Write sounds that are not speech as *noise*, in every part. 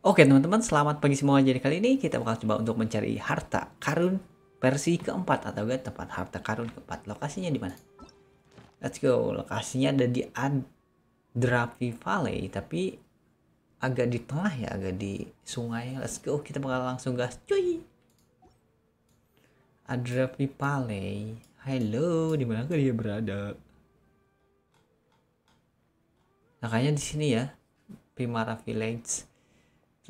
Oke teman-teman, selamat pagi semua. Jadi kali ini kita bakal coba untuk mencari harta karun versi keempat atau gak tempat harta karun keempat. Lokasinya di mana? Let's go. Lokasinya ada di Adrafi Valley, tapi agak di tengah ya, agak di sungai. Let's go. Kita bakal langsung gas, cuy. Adrafi Valley. Halo, di mana dia berada? Nah, kayaknya di sini ya, Pimara Village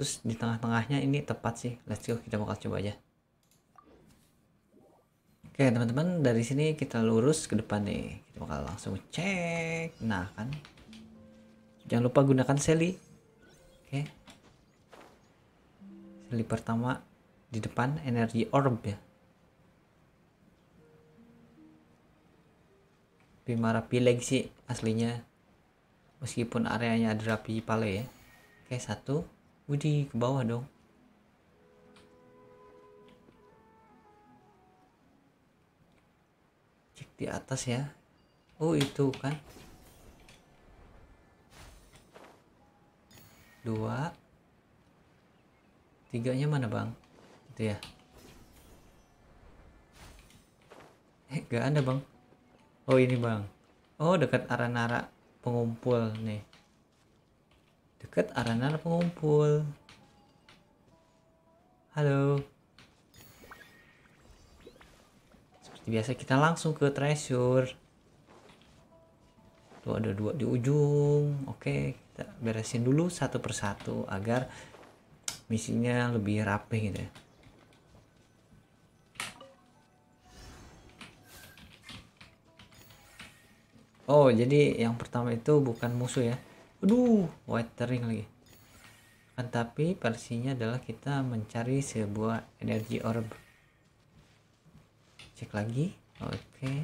terus di tengah-tengahnya ini tepat sih. Let's go kita bakal coba aja. Oke teman-teman dari sini kita lurus ke depan nih. Kita bakal langsung cek. Nah kan. Jangan lupa gunakan seli. Oke. Seli pertama di depan energi orb ya. Pimara Pileg sih aslinya. Meskipun areanya ada rapi pale ya. Oke satu Widih, ke bawah dong. Cek di atas ya. Oh, itu kan. Dua. Tiganya mana, Bang? Itu ya. Eh, gak ada, Bang. Oh, ini, Bang. Oh, dekat arah-arah pengumpul nih dekat arena pengumpul. Halo. Seperti biasa kita langsung ke treasure. Tuh ada dua di ujung. Oke, kita beresin dulu satu persatu agar misinya lebih rapi gitu ya. Oh, jadi yang pertama itu bukan musuh ya aduh watering lagi. Kan tapi versinya adalah kita mencari sebuah energi orb. Cek lagi. Oke. Okay.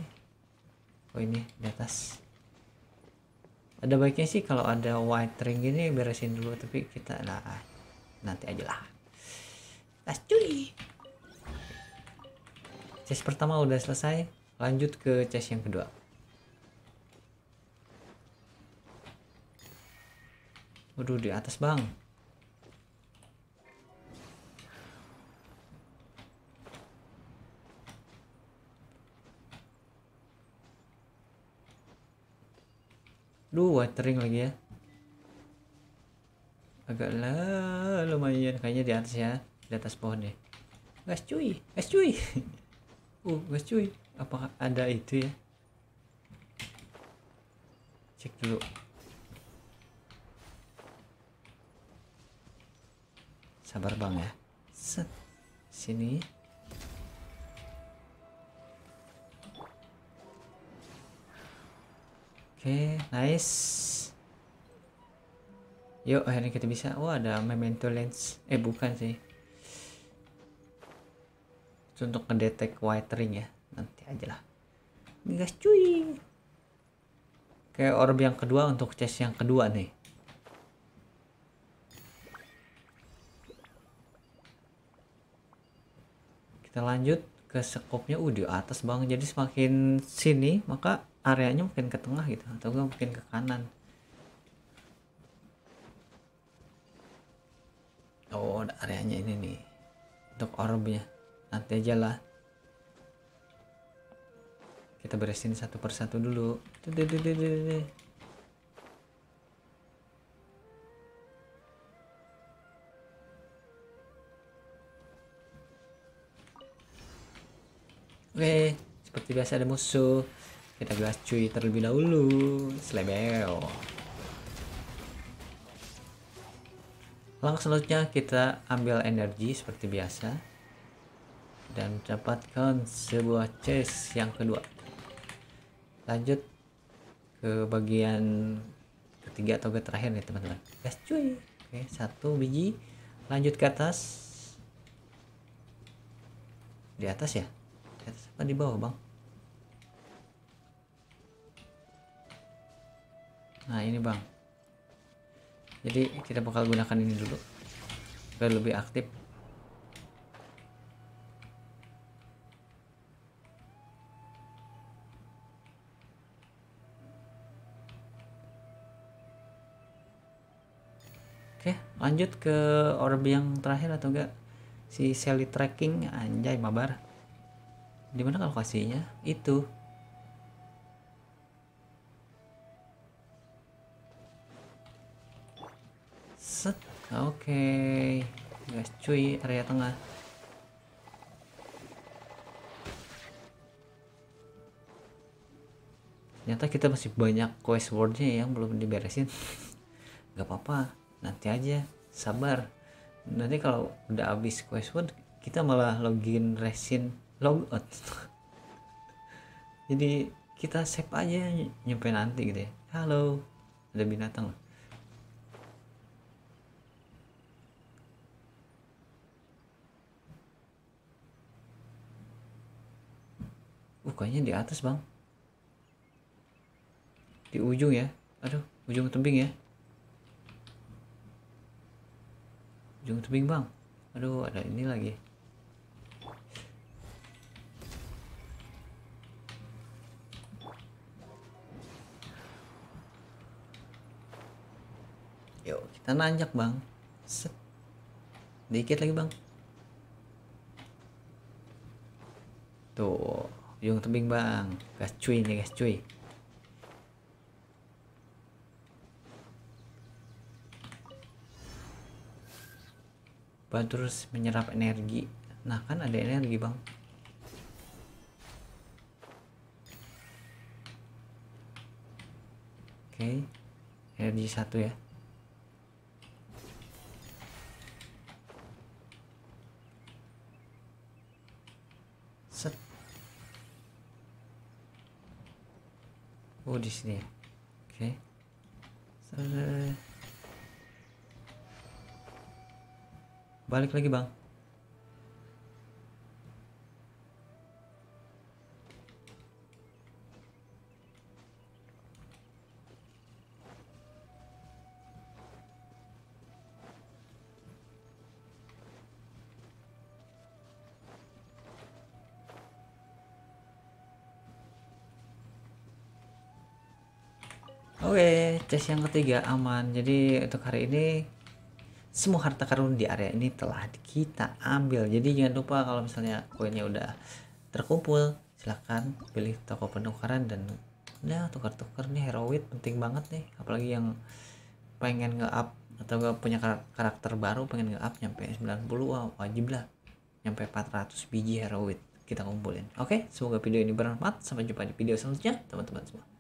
oh ini di atas. Ada baiknya sih kalau ada white ring gini beresin dulu tapi kita lah nanti aja lah. Tas cuy. Chest pertama udah selesai. Lanjut ke chest yang kedua Waduh di atas bang. Duh watering lagi ya. Agak lah lumayan kayaknya di atas ya. Di atas pohon deh. Gas cuy, gas cuy. *laughs* uh, gas cuy. Apakah ada itu ya? Cek dulu. Sabar bang ya. Set. Sini. Oke okay, nice. Yuk akhirnya kita bisa. Oh ada memento lens. Eh bukan sih. Untuk ngedetek white ya. Nanti aja lah. Gas cuy. Kayak orb yang kedua untuk chest yang kedua nih kita lanjut ke skopnya. Uh atas bang. Jadi semakin sini maka areanya mungkin ke tengah gitu atau mungkin ke kanan. Oh areanya ini nih untuk orbnya. Nanti aja lah. Kita beresin satu persatu dulu Oke, seperti biasa ada musuh. Kita gas cuy terlebih dahulu. Slebeo. Langkah selanjutnya kita ambil energi seperti biasa. Dan dapatkan sebuah chest yang kedua. Lanjut ke bagian ketiga atau ke terakhir nih teman-teman. Gas cuy. Oke, satu biji. Lanjut ke atas. Di atas ya? Apa di bawah bang. Nah ini bang. Jadi kita bakal gunakan ini dulu. Biar lebih aktif. Oke, lanjut ke orb yang terakhir atau enggak? Si Sally tracking. Anjay mabar di mana lokasinya itu. Set. Oke. Okay. guys cuy area tengah. Ternyata kita masih banyak quest wordnya yang belum diberesin. *laughs* Nggak apa-apa. Nanti aja. Sabar. Nanti kalau udah habis quest word kita malah login resin logout *laughs* jadi kita save aja nyampe nanti gitu ya. Halo ada binatang. Uh, kayaknya di atas bang. Di ujung ya. Aduh ujung tebing ya. Ujung tebing bang. Aduh ada ini lagi yuk kita nanjak bang. Set. Dikit lagi bang. Tuh ujung tebing bang. Gas cuy nih gas cuy. Terus menyerap energi. Nah kan ada energi bang. Oke. Energi satu ya set oh di sini oke okay balik lagi bang Oke, chest yang ketiga aman. Jadi untuk hari ini semua harta karun di area ini telah kita ambil. Jadi jangan lupa kalau misalnya koinnya udah terkumpul silahkan pilih toko penukaran dan udah tukar-tukar nih heroid penting banget nih. Apalagi yang pengen nge-up atau gak punya karakter baru pengen nge-up nyampe 90 wah wajib lah. Nyampe 400 biji heroid kita kumpulin. Oke semoga video ini bermanfaat. Sampai jumpa di video selanjutnya teman-teman semua